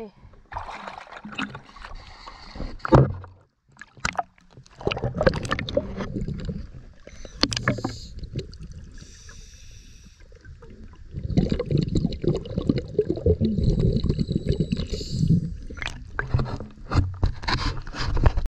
We'll.